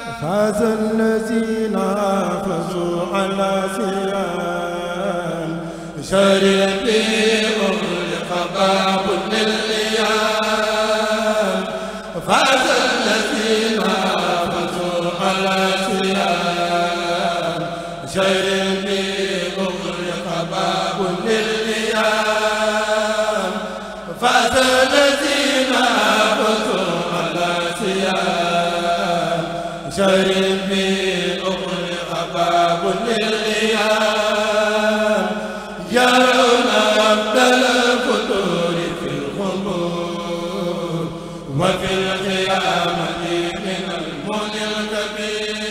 فاز الذين فازوا على سيان. شرب أغلق باب للإيام فاز الذين فازوا على سيان. شرب أغلق باب للإيام فاز الذين شرب أغلق باب للإيام يرون أبدل الفتور في الخمور وفي القيامة من المن الكبير.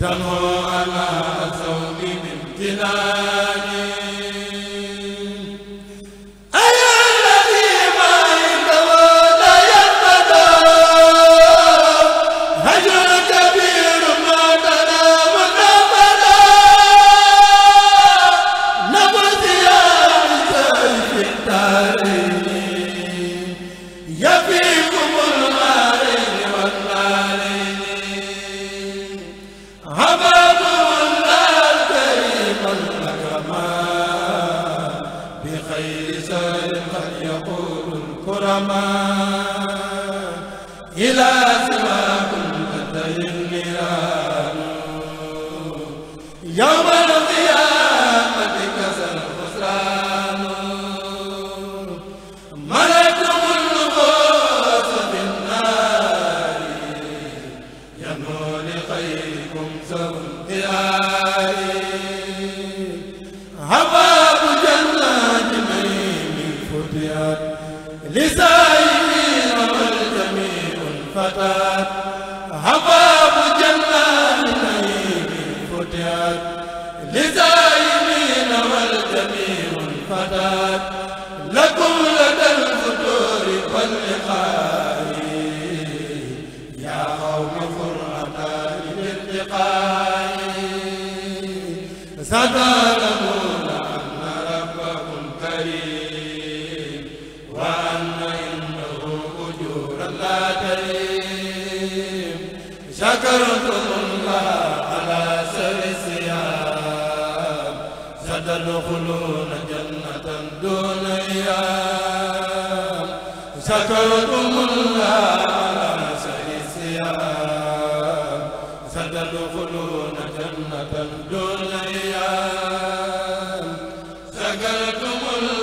تنهو على الثوب من بخير سر قد يقول الكرمان إلى سواكم أتي النيران يوم القيامة كسر الخسران ملكتم النفوس النار ينمو لخيركم سوء الديار فتيات لسائمين والجميع الفتات هباب جنات نعيم فتيات لسائمين والجميع الفتات لكم لدى الفتور واللقاء. يا قوم فرحتان باللقاء ستعلمون لا تليم شكرت الله على سر الصيام. ستدخلون جنة دون أيام. شكرتم الله على سر الصيام. ستدخلون جنة دون أيام. شكرتم الله